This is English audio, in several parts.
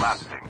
lasting.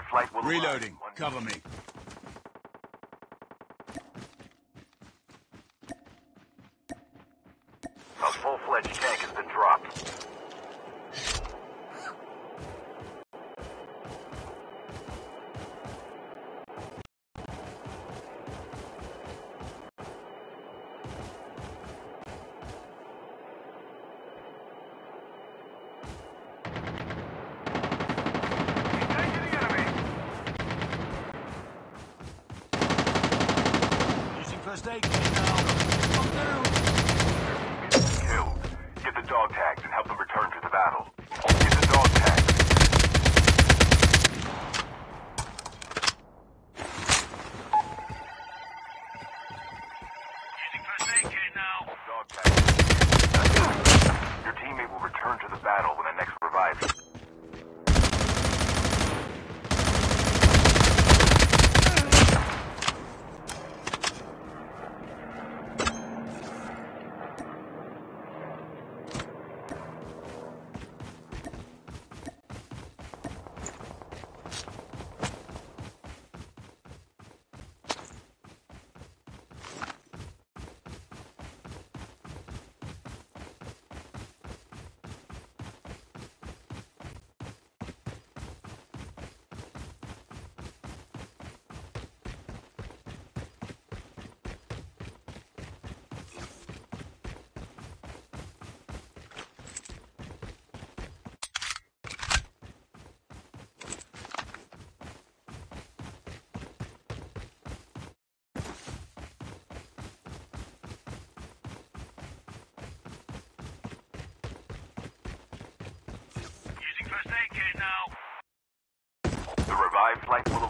Flight will Reloading. Cover me. Aid kit now. I'm down. Killed. Get the dog tags and help them return to the battle. Get the dog tags. Using first aid kit now. Dog tags. Your teammate will return to the battle when the next revives. Using first aid kit now. The revived flight will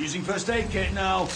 Using first aid kit now.